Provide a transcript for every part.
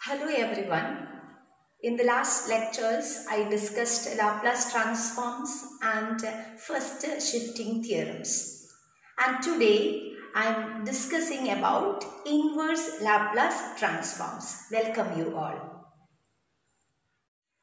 Hello everyone. In the last lectures, I discussed Laplace transforms and first shifting theorems. And today, I am discussing about inverse Laplace transforms. Welcome you all.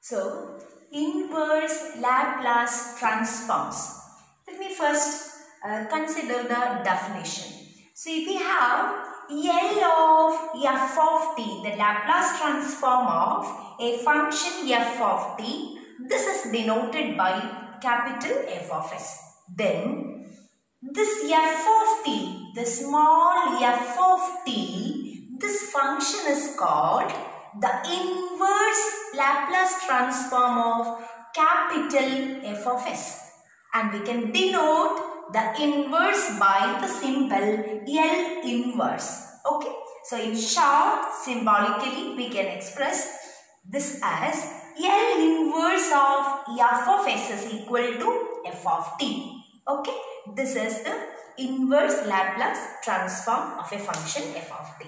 So, inverse Laplace transforms. Let me first uh, consider the definition. So, if we have L of f of t, the Laplace transform of a function f of t, this is denoted by capital F of s. Then, this f of t, the small f of t, this function is called the inverse Laplace transform of capital F of s. And we can denote the inverse by the symbol L inverse. Okay. So in short, symbolically we can express this as L inverse of f of s is equal to f of t. Okay. This is the inverse Laplace transform of a function f of t.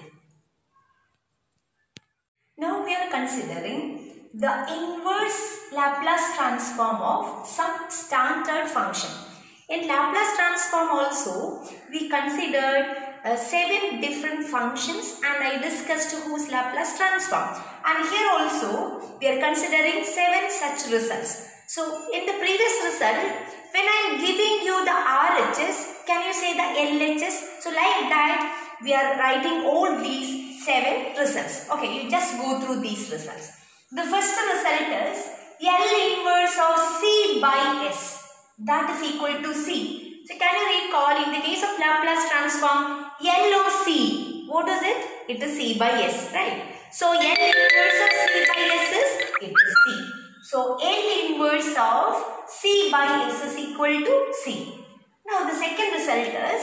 Now we are considering the inverse Laplace transform of some standard function. In Laplace transform also, we considered uh, seven different functions and I discussed whose Laplace transform. And here also, we are considering seven such results. So, in the previous result, when I am giving you the RHS, can you say the LHS? So, like that, we are writing all these seven results. Okay, you just go through these results. The first result is L inverse of C by S that is equal to C. So can you recall in the case of Laplace transform L of C, what is it? It is C by S, right? So L inverse of C by S is, it is C. So L inverse of C by S is equal to C. Now the second result is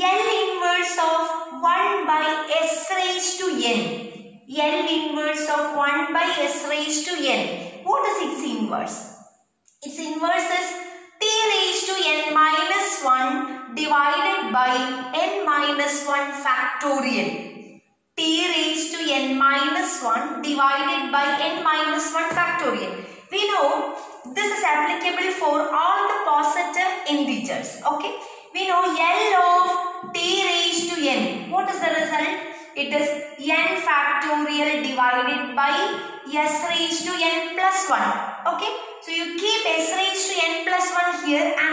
L inverse of 1 by S raised to N. L inverse of 1 by S raised to N. What is its inverse? Its inverse is t raised to n minus 1 divided by n minus 1 factorial. t raised to n minus 1 divided by n minus 1 factorial. We know this is applicable for all the positive integers. Okay. We know L of t raised to n. What is the result? It is n factorial divided by s raised to n plus 1. Okay. So you keep s raised to n plus 1 here and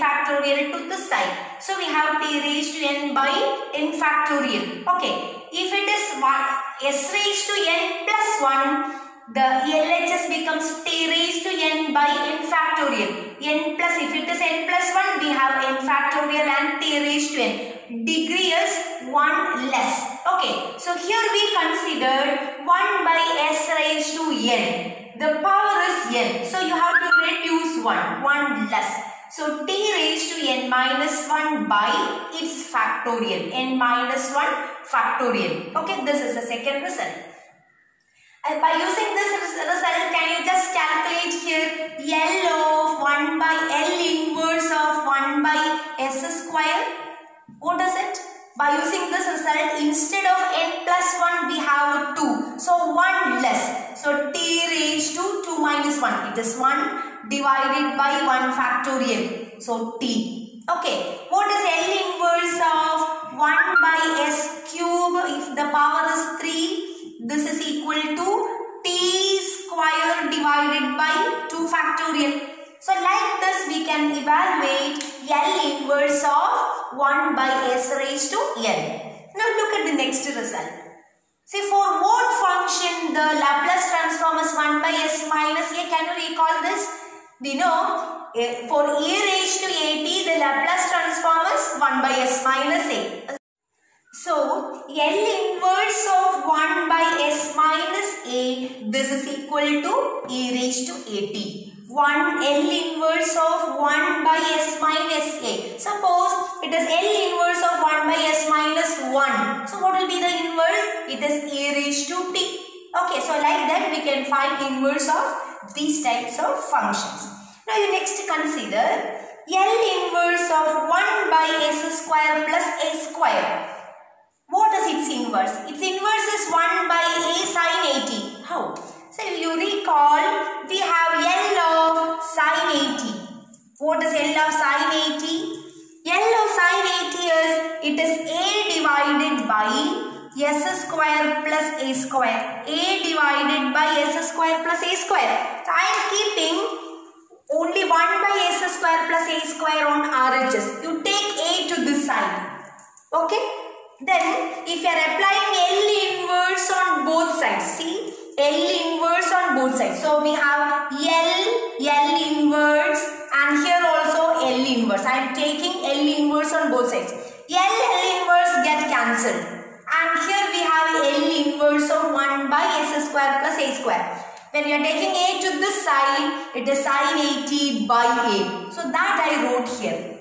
factorial to the side. So we have t raised to n by n factorial. Okay. If it is 1, s raised to n plus 1, the LHS becomes t raised to n by n factorial. n plus, if it is n plus 1, we have n factorial and t raised to n. Degree is 1 less. Okay. So here we considered 1 by s raised to n. The power is n. So you have to reduce 1. 1 less. So t raised to n minus 1 by its factorial. n minus 1 factorial. Okay. This is the second result. And by using this result, can you just calculate here L of 1 by L inverse of 1 by S square? What is it? By using this result, instead of n plus 1, we have 2. So 1 less. So t raised to 2 minus 1. It is 1 divided by 1 factorial. So t. Okay. What is L inverse of 1 by s cube if the power is 3? This is equal to t square divided by 2 factorial. So like this we can evaluate L inverse of 1 by s raised to n. Now look at the next result. See for what function the Laplace transform is 1 by s minus a. Can you recall this? We know for a raised to at the Laplace transform is 1 by s minus a. So, L inverse of 1 by s minus a, this is equal to e raised to at. 1 L inverse of 1 by s minus a. Suppose it is L inverse of 1 by s minus 1. So, what will be the inverse? It is e raised to t. Okay, so like that we can find inverse of these types of functions. Now, you next consider L inverse of 1 by s square plus a square. What is its inverse? Its inverse is 1 by a sine at. How? So you recall, we have L of sine at. What is L of sine at? Of sine at is, it is A divided by S square plus A square. A divided by S square plus A square. So I am keeping only 1 by S square plus A square on RHS. You take A to this side. Okay. Then if you are applying L inverse on both sides. See L inverse on both sides. So we have L, L inverse and here also inverse. I am taking L inverse on both sides. L, L inverse get cancelled. And here we have L inverse of 1 by S square plus A square. When you are taking A to this side, it is sine at by A. So that I wrote here.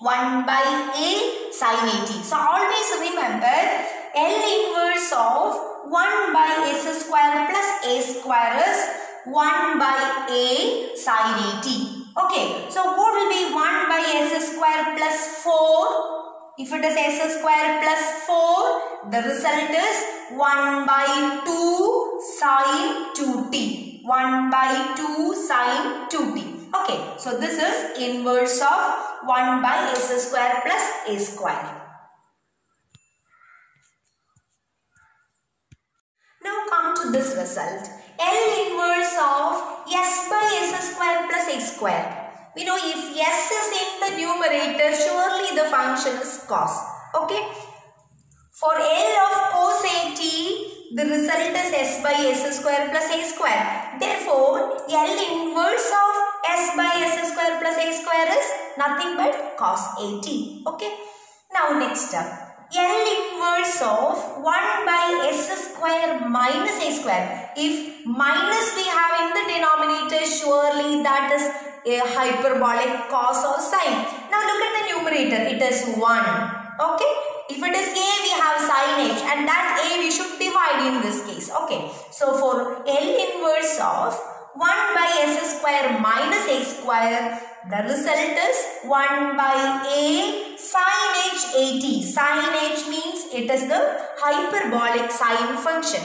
1 by A sine at. So always remember L inverse of 1 by S square plus A square is 1 by A sine at. Okay, so what will be 1 by S square plus 4? If it is S square plus 4, the result is 1 by 2 sine 2t. 1 by 2 sine 2t. Okay, so this is inverse of 1 by s square plus a square. Now come to this result. L inverse of s by s square plus a square. We know if s is in the numerator, surely the function is cos. Okay. For L of cos at, the result is s by s square plus a square. Therefore, L inverse of s by s square plus a square is nothing but cos at. Okay. Now next up. L inverse of 1 by s square minus a square. If minus we have in the denominator, surely that is a hyperbolic cos or sine. Now look at the numerator. It is 1. Okay. If it is a, we have sin h and that a we should divide in this case. Okay. So for L inverse of 1 by s square minus a square, the result is 1 by a sin h at. Sin h means it is the hyperbolic sine function.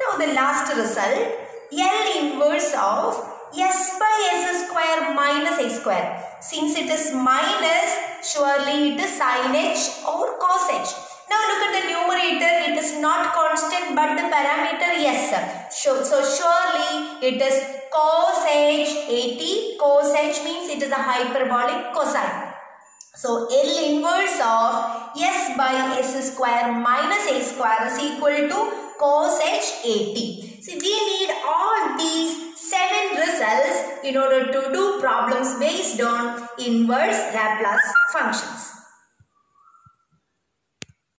Now the last result, L inverse of s by s square minus a square. Since it is minus, surely it is sin h or cos h. Now look at the numerator, it is not constant but the parameter yes. So, so surely it is cos h at. Cos h means it is a hyperbolic cosine. So L inverse of s by s square minus a square is equal to cos h at. See we need all these seven results in order to do problems based on inverse Laplace functions.